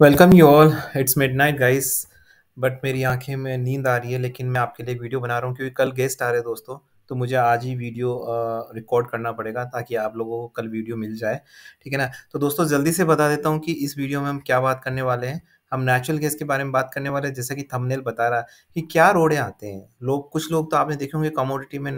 Welcome you all it's midnight guys but मेरी आँखें में नींद आ रही है, लेकिन मैं आपके लिए वीडियो बना रहा हूँ, क्योंकि कल गेस्ट आ रहे हैं दोस्तों तो मुझे आज ही वीडियो रिकॉर्ड करना पड़ेगा, ताकि आप लोगों को कल वीडियो मिल जाए, ठीक है ना? तो दोस्तों, जल्दी से बता देता हूँ कि इस वीडियो में हम क्या बात करने वाले हैं। हम नेचुरल गैस के बारे में बात करने वाले जैसा कि थंबनेल बता रहा है कि क्या रोड़े आते हैं। लोग, कुछ लोग तो आपने देखे होंगे कमोडिटी में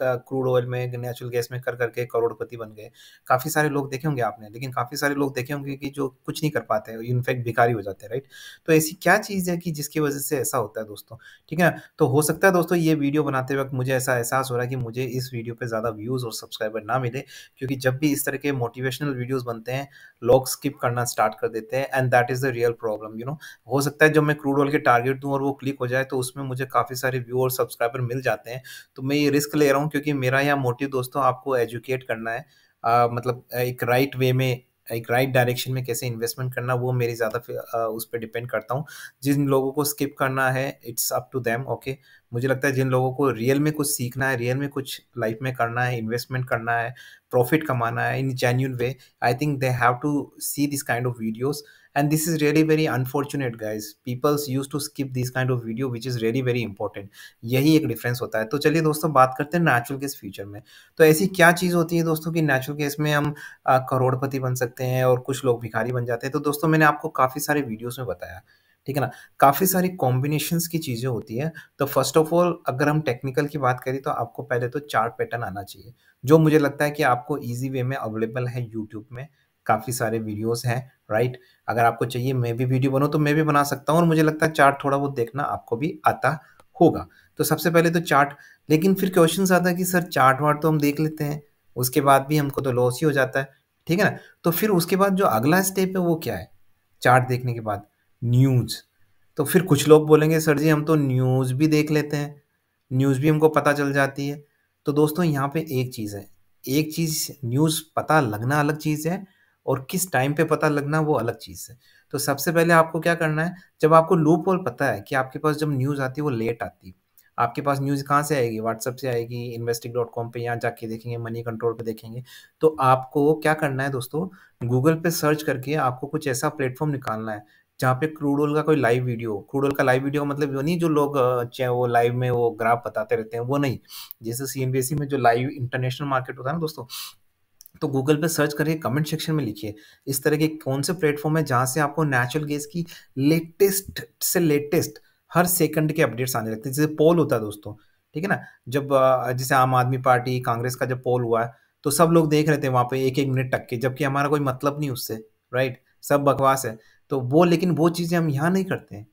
क्रूड ऑयल में नेचुरल गैस में कर, करके करोड़पति बन गए। काफ़ी सारे लोग देखे होंगे आपने, लेकिन काफ़ी सारे लोग देखे होंगे कि जो कुछ नहीं कर पाते इनफैक्ट भिखारी हो जाते हैं राइट तो ऐसी क्या चीज़ है कि जिसकी वजह से ऐसा होता है दोस्तों? ठीक है तो हो सकता है दोस्तों ये वीडियो बनाते वक्त मुझे ऐसा एहसास हो रहा है कि मुझे इस वीडियो पर ज़्यादा व्यूज़ और सब्सक्राइबर ना मिले, क्योंकि जब भी इस तरह के मोटिवेशनल वीडियोज़ बनते हैं, लोग स्किप करना स्टार्ट कर देते हैं and that is the real problem you know हो सकता है जब मैं क्रूड ऑयल के टारगेट दूँ और वो क्लिक हो जाए तो उसमें मुझे काफ़ी सारे व्यू और सब्सक्राइबर मिल जाते हैं। तो मैं ये रिस्क ले रहा हूँ क्योंकि मेरा यहाँ मोटिव दोस्तों आपको एजुकेट करना है। आ, मतलब एक राइट वे में एक राइट right डायरेक्शन में कैसे इन्वेस्टमेंट करना वो मेरी ज़्यादा उस पर डिपेंड करता हूँ। जिन लोगों को स्किप करना है it's up to them okay मुझे लगता है जिन लोगों को रियल में कुछ सीखना है रियल में कुछ लाइफ में करना है इन्वेस्टमेंट करना है प्रॉफिट कमाना है in genuine way I think they have to see this kind of videos and this is really very unfortunate, guys. People used to skip this kind of video, which is really very important. यही एक difference होता है। तो चलिए दोस्तों, बात करते हैं नेचुरल गैस फ्यूचर में। तो ऐसी क्या चीज़ होती है दोस्तों कि नेचुरल गैस में हम करोड़पति बन सकते हैं और कुछ लोग भिखारी बन जाते हैं? तो दोस्तों, मैंने आपको काफ़ी सारे वीडियोस में बताया, ठीक है ना? काफ़ी सारी कॉम्बिनेशंस की चीज़ें होती हैं। तो फ़र्स्ट ऑफ़ ऑल अगर हम टेक्निकल की बात करें तो आपको पहले तो चार्ट पैटर्न आना चाहिए, जो मुझे लगता है कि आपको ईजी वे में अवेलेबल है यूट्यूब में। काफ़ी सारे वीडियोस हैं राइट अगर आपको चाहिए, मैं भी वीडियो बनूँ तो मैं भी बना सकता हूँ और मुझे लगता है चार्ट थोड़ा बहुत देखना आपको भी आता होगा। तो सबसे पहले तो चार्ट लेकिन फिर क्वेश्चन आता है कि, सर चार्ट वार्ट तो हम देख लेते हैं। उसके बाद भी हमको तो लॉस ही हो जाता है, ठीक है ना? तो फिर उसके बाद जो अगला स्टेप है वो क्या है? चार्ट देखने के बाद न्यूज़ तो फिर कुछ लोग बोलेंगे, सर जी, हम तो न्यूज़ भी देख लेते हैं। न्यूज़ भी हमको पता चल जाती है। तो दोस्तों, यहाँ पे एक चीज़ है। एक चीज़ न्यूज़ पता लगना अलग चीज़ है और किस टाइम पे पता लगना वो अलग चीज़ है। तो सबसे पहले आपको क्या करना है, जब आपको लूप होल पता है कि आपके पास जब न्यूज़ आती है, वो लेट आती है। आपके पास न्यूज़ कहाँ से आएगी? व्हाट्सअप से आएगी इन्वेस्टिंग डॉट कॉम पर यहाँ जाके देखेंगे मनी कंट्रोल पे देखेंगे। तो आपको क्या करना है दोस्तों गूगल पे सर्च करके आपको कुछ ऐसा प्लेटफॉर्म निकालना है, जहाँ पे क्रूडोल का कोई लाइव वीडियो क्रूडोल का लाइव वीडियो मतलब वो नहीं जो लोग वो लाइव में वो ग्राफ बताते रहते हैं, वो नहीं। जैसे सी में जो लाइव इंटरनेशनल मार्केट होता है ना दोस्तों तो गूगल पे सर्च करिए कमेंट सेक्शन में लिखिए। इस तरह के कौन से प्लेटफॉर्म है जहाँ से आपको नेचुरल गैस की लेटेस्ट से लेटेस्ट हर सेकंड के अपडेट्स आने लगते हैं। जैसे पोल होता है दोस्तों, ठीक है ना? जब जैसे आम आदमी पार्टी, कांग्रेस का जब पोल हुआ है तो सब लोग देख रहे थे वहाँ पे एक एक मिनट टक के, जबकि हमारा कोई मतलब नहीं उससे राइट सब बकवास है। तो वो, लेकिन वो चीज़ें हम यहाँ नहीं करते हैं।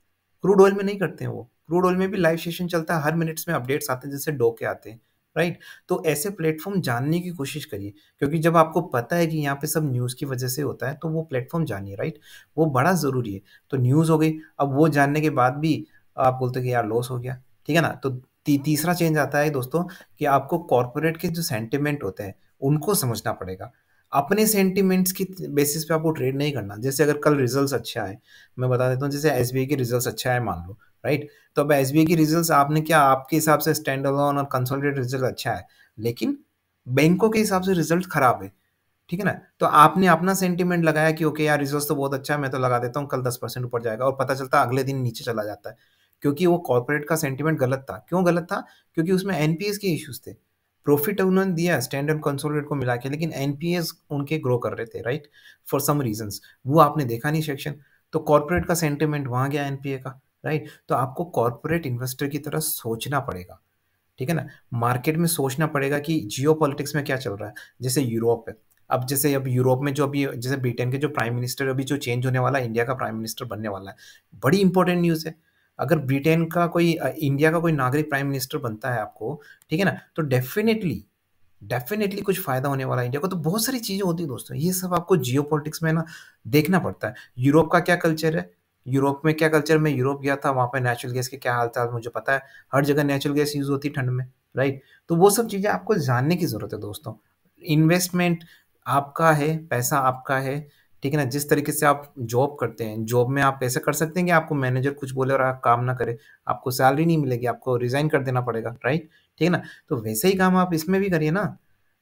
क्रूड ऑयल में नहीं करते हैं वो। क्रूड ऑयल में भी लाइव सेशन चलता है, हर मिनट्स में अपडेट्स आते हैं, जैसे डोके आते हैं। राइट? तो ऐसे प्लेटफॉर्म जानने की कोशिश करिए क्योंकि जब आपको पता है कि यहाँ पे सब न्यूज़ की वजह से होता है तो वो प्लेटफॉर्म जानिए राइट? वो बड़ा ज़रूरी है। तो न्यूज़ हो गई अब वो जानने के बाद भी आप बोलते कि यार लॉस हो गया ठीक है ना? तो ती, तीसरा चेंज आता है दोस्तों कि आपको कॉरपोरेट के जो सेंटिमेंट होते हैं उनको समझना पड़ेगा। अपने सेंटिमेंट्स की बेसिस पे आपको ट्रेड नहीं करना। जैसे अगर कल रिजल्ट्स अच्छा है मैं बता देता हूँ, जैसे एसबीआई के रिज़ल्ट अच्छा है मान लो राइट तो अब एस की रिज़ल्ट आपने क्या, आपके हिसाब से स्टैंड अलोन और कंसोलिडेट रिज़ल्ट अच्छा है लेकिन बैंकों के हिसाब से रिज़ल्ट खराब है, ठीक है ना? तो आपने अपना सेंटीमेंट लगाया कि, ओके यार रिज़ल्ट तो बहुत अच्छा है, मैं तो लगा देता हूँ, कल दस परसेंट ऊपर जाएगा। और पता चलता अगले दिन नीचे चला जाता है, क्योंकि वो कॉर्पोरेट का सेंटीमेंट गलत था। क्यों गलत था? क्योंकि उसमें एनपीएस के इश्यूज़ थे। प्रॉफिट उन्होंने दिया स्टैंडर्ड कंसोलिडेट को मिला के, लेकिन एनपीएस उनके ग्रो कर रहे थे राइट फॉर सम रीजंस वो आपने देखा नहीं सेक्शन तो कॉर्पोरेट का सेंटिमेंट वहाँ गया एनपीए का राइट तो आपको कॉरपोरेट इन्वेस्टर की तरह सोचना पड़ेगा, ठीक है ना? मार्केट में सोचना पड़ेगा कि जियो में क्या चल रहा है। जैसे यूरोप है। अब जैसे अब यूरोप में जो अभी, जैसे ब्रिटेन के जो प्राइम मिनिस्टर अभी जो चेंज होने वाला है इंडिया का प्राइम मिनिस्टर बनने वाला है। बड़ी इंपॉर्टेंट न्यूज़ है। अगर ब्रिटेन का कोई इंडिया का कोई नागरिक प्राइम मिनिस्टर बनता है आपको, ठीक है ना तो डेफिनेटली डेफिनेटली कुछ फ़ायदा होने वाला है इंडिया को। तो बहुत सारी चीज़ें होती है दोस्तों, ये सब आपको जियो में ना देखना पड़ता है। यूरोप का क्या कल्चर है? यूरोप में क्या कल्चर में यूरोप गया था, वहाँ पे नेचुरल गैस के क्या हाल चाल मुझे पता है। हर जगह नेचुरल गैस यूज़ होती है ठंड में राइट तो वो सब चीज़ें आपको जानने की ज़रूरत है दोस्तों। इन्वेस्टमेंट आपका है, पैसा आपका है ठीक है ना? जिस तरीके से आप जॉब करते हैं जॉब में आप ऐसे कर सकते हैं कि आपको मैनेजर कुछ बोले और आप काम ना करे। आपको सैलरी नहीं मिलेगी, आपको रिजाइन कर देना पड़ेगा राइट ठीक है ना? तो वैसे ही काम आप इसमें भी करिए ना।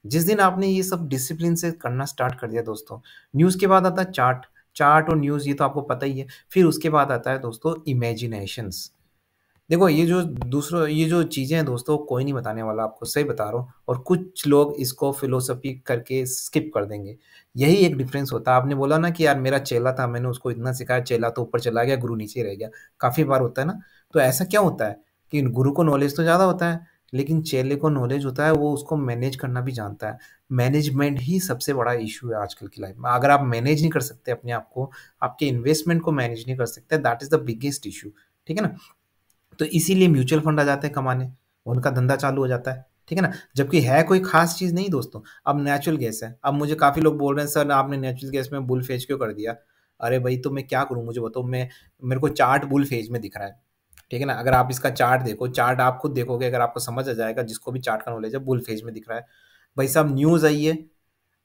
जिस दिन आपने ये सब डिसिप्लिन से करना स्टार्ट कर दिया दोस्तों न्यूज़ के बाद आता है चार्ट चार्ट और न्यूज़ ये तो आपको पता ही है। फिर उसके बाद आता है दोस्तों इमेजिनेशंस। देखो ये जो दूसरों ये जो चीज़ें हैं दोस्तों कोई नहीं बताने वाला आपको, सही बता रहा हूँ और कुछ लोग इसको फ़िलॉसफ़ी करके स्किप कर देंगे। यही एक डिफ़रेंस होता है। आपने बोला ना कि यार मेरा चेला था, मैंने उसको इतना सिखाया, चेला तो ऊपर चला गया, गुरु नीचे रह गया। काफ़ी बार होता है ना? तो ऐसा क्या होता है कि गुरु को नॉलेज तो ज़्यादा होता है, लेकिन चेले को नॉलेज होता है, वो उसको मैनेज करना भी जानता है। मैनेजमेंट ही सबसे बड़ा इशू है आजकल की लाइफ़ में। अगर आप मैनेज नहीं कर सकते अपने आप को, आपके इन्वेस्टमेंट को मैनेज नहीं कर सकते, that is the biggest issue ठीक है ना? तो इसीलिए म्यूचुअल फंड आ जाते हैं कमाने, उनका धंधा चालू हो जाता है, ठीक है ना? जबकि है कोई ख़ास चीज़ नहीं दोस्तों, अब नेचुरल गैस है, अब मुझे काफ़ी लोग बोल रहे हैं सर आपने नेचुरल गैस में बुल फ़ेज़ क्यों कर दिया? अरे भाई तो मैं क्या करूँ मुझे बताओ मैं मेरे को चार्ट बुल फ़ेज़ में दिख रहा है, ठीक है ना? अगर आप इसका चार्ट देखो, चार्ट आप खुद देखोगे अगर आपको समझ आ जाएगा जिसको भी चार्ट का नॉलेज है बुल फ़ेज़ में दिख रहा है। भाई साहब न्यूज़ आई है,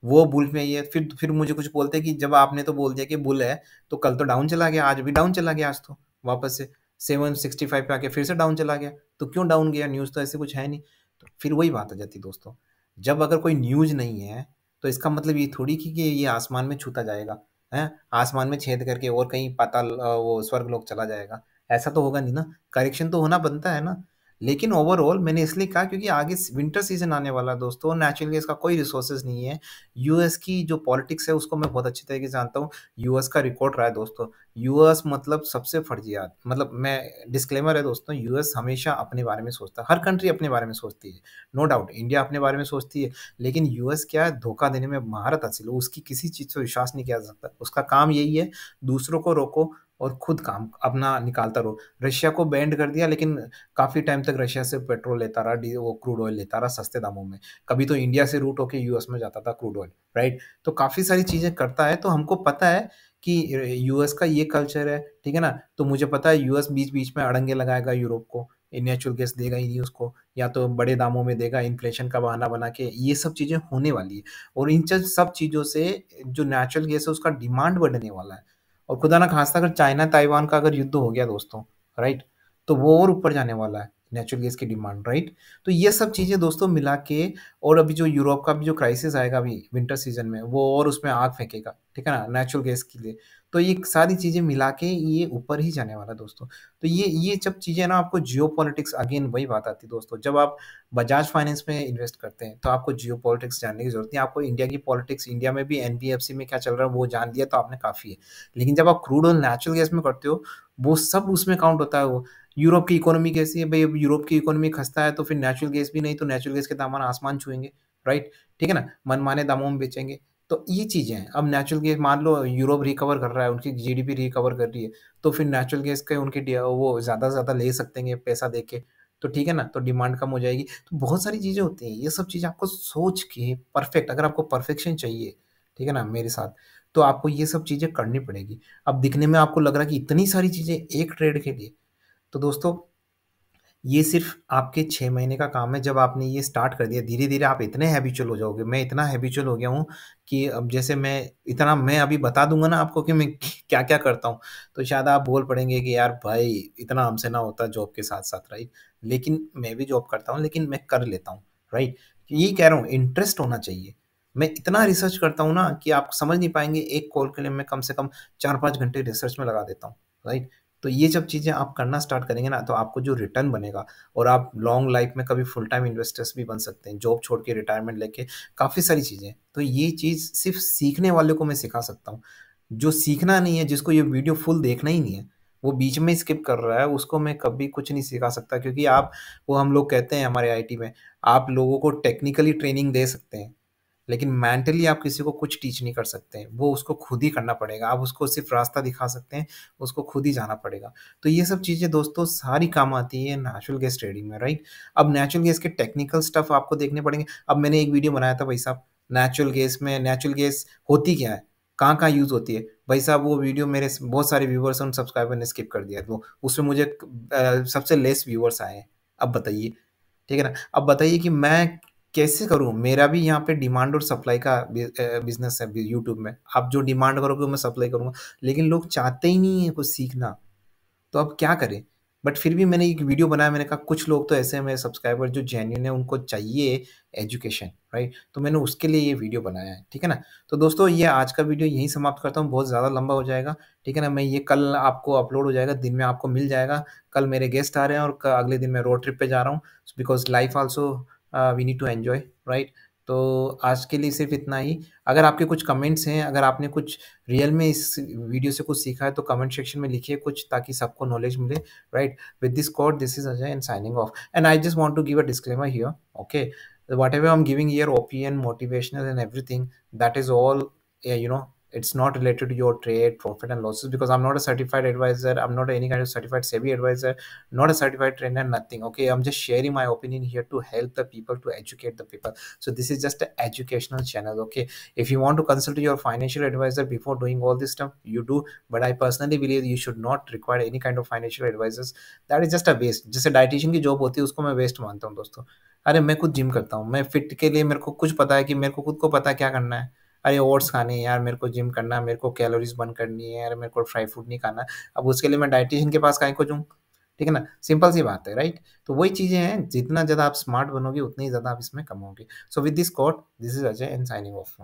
वो बुल में ही है, फिर फिर मुझे कुछ बोलते हैं कि जब आपने तो बोल दिया कि बुल है, तो कल तो डाउन चला गया, आज भी डाउन चला गया आज तो वापस से। 765 पर आके फिर से डाउन चला गया। तो क्यों डाउन गया? न्यूज़ तो ऐसे कुछ है नहीं। तो फिर वही बात आ जाती दोस्तों। जब अगर कोई न्यूज़ नहीं है तो इसका मतलब ये थोड़ी कि कि ये आसमान में छूता जाएगा, है? आसमान में छेद करके और कहीं पता वो स्वर्ग लोग चला जाएगा। ऐसा तो होगा नहीं ना? करेक्शन तो होना बनता है ना? लेकिन ओवरऑल मैंने इसलिए कहा क्योंकि आगे विंटर सीज़न आने वाला दोस्तों नेचुरली इसका कोई रिसोर्सेज नहीं है। यूएस की जो पॉलिटिक्स है उसको मैं बहुत अच्छी तरीके से जानता हूँ। यूएस का रिकॉर्ड रहा है दोस्तों। यूएस मतलब सबसे फर्जियात मतलब मैं डिस्क्लेमर है दोस्तों यूएस हमेशा अपने बारे में सोचता है। हर कंट्री अपने बारे में सोचती है। नो डाउट इंडिया अपने बारे में सोचती है। लेकिन यूएस क्या है, धोखा देने में, महारत हासिल हो, उसकी किसी चीज़ पर विश्वास नहीं किया जा सकता। उसका काम यही है, दूसरों को रोको और खुद काम अपना निकालता रहो। रशिया को बैंड कर दिया, लेकिन काफ़ी टाइम तक रशिया से पेट्रोल लेता रहा वो क्रूड ऑयल लेता रहा सस्ते दामों में। कभी तो इंडिया से रूट होके यूएस में जाता था क्रूड ऑयल राइट तो काफ़ी सारी चीज़ें करता है। तो हमको पता है कि यूएस का ये कल्चर है, ठीक है ना? तो मुझे पता है यूएस बीच बीच में अड़ंगे लगाएगा यूरोप को नेचुरल गैस देगा ही नहीं उसको, या तो बड़े दामों में देगा इन्फ्लेशन का बहाना बना के ये सब चीज़ें होने वाली है। और इन सब चीज़ों से जो नेचुरल गैस है उसका डिमांड बढ़ने वाला है। और खुदा ना खास्ता अगर चाइना, ताइवान का अगर युद्ध हो गया दोस्तों राइट तो वो और ऊपर जाने वाला है नेचुरल गैस की डिमांड राइट तो ये सब चीज़ें दोस्तों मिला के और अभी जो यूरोप का भी जो क्राइसिस आएगा अभी विंटर सीज़न में, वो और उसमें आग फेंकेगा, ठीक है ना? नेचुरल गैस के लिए। तो ये सारी चीज़ें मिला के ये ऊपर ही जाने वाला दोस्तों। तो ये ये जब चीज़ें ना आपको जियो पॉलिटिक्स अगेन वही बात आती है दोस्तों, जब आप बजाज फाइनेंस में इन्वेस्ट करते हैं तो आपको जियो पॉलिटिक्स जानने की ज़रूरत नहीं, आपको इंडिया की पॉलिटिक्स इंडिया में भी एनबीएफसी में क्या चल रहा है वो जान लिया तो आपने काफ़ी है। लेकिन जब आप क्रूड और नेचुरल गैस में करते हो, वो सब उसमें काउंट होता है वो। यूरोप की इकोनॉमी कैसी है भाई? अब यूरोप की इकोनॉमी खस्ता है तो फिर नेचुरल गैस भी नहीं तो नेचुरल गैस के दामान आसमान छुएँगे राइट ठीक है ना? मनमाने दामों में बेचेंगे। तो ये चीज़ें हैं। अब नेचुरल गैस मान लो यूरोप रिकवर कर रहा है, उनकी जीडीपी रिकवर कर रही है तो फिर नेचुरल गैस के उनके वो ज़्यादा से ज़्यादा ले सकते हैं पैसा दे के तो ठीक है ना? तो डिमांड कम हो जाएगी। तो बहुत सारी चीज़ें होती हैं, ये सब चीज़ें आपको सोच के परफेक्ट अगर आपको परफेक्शन चाहिए, ठीक है ना, मेरे साथ तो आपको ये सब चीज़ें करनी पड़ेगी। अब दिखने में आपको लग रहा है कि इतनी सारी चीज़ें एक ट्रेड के लिए तो दोस्तों ये सिर्फ़ आपके छः महीने का काम है, जब आपने ये स्टार्ट कर दिया धीरे धीरे आप इतने हैबिचुअल हो जाओगे। मैं इतना हैबिचुअल हो गया हूँ कि अब जैसे मैं इतना, मैं अभी बता दूँगा ना आपको कि मैं क्या क्या करता हूँ तो शायद आप बोल पड़ेंगे कि यार भाई, इतना हमसे ना होता जॉब के साथ साथ राइट लेकिन मैं भी जॉब करता हूँ, लेकिन मैं कर लेता हूँ राइट यही कह रहा हूँ इंटरेस्ट होना चाहिए। मैं इतना रिसर्च करता हूँ ना कि आप समझ नहीं पाएँगे, एक कॉल के लिए मैं कम से कम चार पाँच घंटे रिसर्च में लगा देता हूँ राइट तो ये जब चीज़ें आप करना स्टार्ट करेंगे ना तो आपको जो रिटर्न बनेगा, और आप लॉन्ग लाइफ में कभी फुल टाइम इन्वेस्टर्स भी बन सकते हैं जॉब छोड़ के रिटायरमेंट लेके, काफ़ी सारी चीज़ें तो ये चीज़ सिर्फ़ सीखने वाले को मैं सिखा सकता हूँ। जो सीखना नहीं है, जिसको ये वीडियो फुल देखना ही नहीं है, वो बीच में स्किप कर रहा है, उसको मैं कभी कुछ नहीं सिखा सकता, क्योंकि आप, वो हम लोग कहते हैं हमारे आईटी में, आप लोगों को टेक्निकली ट्रेनिंग दे सकते हैं। लेकिन मेंटली आप किसी को कुछ टीच नहीं कर सकते वो उसको खुद ही करना पड़ेगा। आप उसको सिर्फ़ रास्ता दिखा सकते हैं, उसको खुद ही जाना पड़ेगा। तो ये सब चीज़ें दोस्तों सारी काम आती है नेचुरल गैस ट्रेडिंग में राइट अब नेचुरल गैस के टेक्निकल स्टफ़ आपको देखने पड़ेंगे। अब मैंने एक वीडियो बनाया था भाई साहब नेचुरल गैस में नेचुरल गैस होती क्या है? कहाँ कहाँ यूज़ होती है? भाई साहब, वो वीडियो मेरे बहुत सारे व्यूवर्स और सब्सक्राइबर ने स्किप कर दिया तो उसमें मुझे सबसे लेस व्यूवर्स आए हैं। अब बताइए, ठीक है ना? अब बताइए कि मैं कैसे करूँ? मेरा भी यहाँ पे डिमांड और सप्लाई का बिज़नेस है यूट्यूब में। आप जो डिमांड करोगे, मैं सप्लाई करूँगा। लेकिन लोग चाहते ही नहीं है कुछ सीखना। तो अब क्या करें? बट फिर भी मैंने एक वीडियो बनाया, मैंने कहा, कुछ लोग तो ऐसे हैं मेरे सब्सक्राइबर जो जेन्युइन है, उनको चाहिए एजुकेशन राइट तो मैंने उसके लिए ये वीडियो बनाया है, ठीक है ना? तो दोस्तों, ये आज का वीडियो यहीं समाप्त करता हूँ। बहुत ज़्यादा लंबा हो जाएगा, ठीक है ना? मैं ये कल आपको अपलोड हो जाएगा, दिन में आपको मिल जाएगा। कल मेरे गेस्ट आ रहे हैं और अगले दिन मैं रोड ट्रिप पर जा रहा हूँ। Because life also we need to enjoy right तो आज के लिए सिर्फ़ इतना ही। अगर आपके कुछ कमेंट्स हैं अगर आपने कुछ रियल में इस वीडियो से कुछ सीखा है तो कमेंट सेक्शन में लिखिए कुछ ताकि सबको नॉलेज मिले right with this code this is Ajay and signing off and I just want to give a disclaimer here okay whatever i'm giving opinion motivational and everything that is all yeah, you know it's not related to your trade profit and losses because i'm not a certified advisor i'm not any kind of certified sebi advisor not a certified trainer nothing okay i'm just sharing my opinion here to help the people to educate the people so this is just an educational channel okay if you want to consult your financial advisor before doing all this stuff you do but i personally believe you should not require any kind of financial advisors that is just a waste जैसे dietitian की job होती है उसको मैं waste मानता हूँ दोस्तों अरे मैं खुद जिम करता हूँ मैं फिट के लिए मेरे को कुछ पता है कि मेरे को खुद को पता है क्या करना है अरे ओट्स खाने हैं यार, मेरे को जिम करना है मेरे को कैलोरीज बंद करनी है, यार मेरे को फ्राई फ़ूड नहीं खाना। अब उसके लिए मैं डाइटिशियन के पास कहीं को जाऊँ ठीक है ना? सिंपल सी बात है राइट तो वही चीज़ें हैं, जितना ज़्यादा आप स्मार्ट बनोगे, उतनी ज़्यादा आप इसमें कमाओगे। So with this code this is Ajay and signing off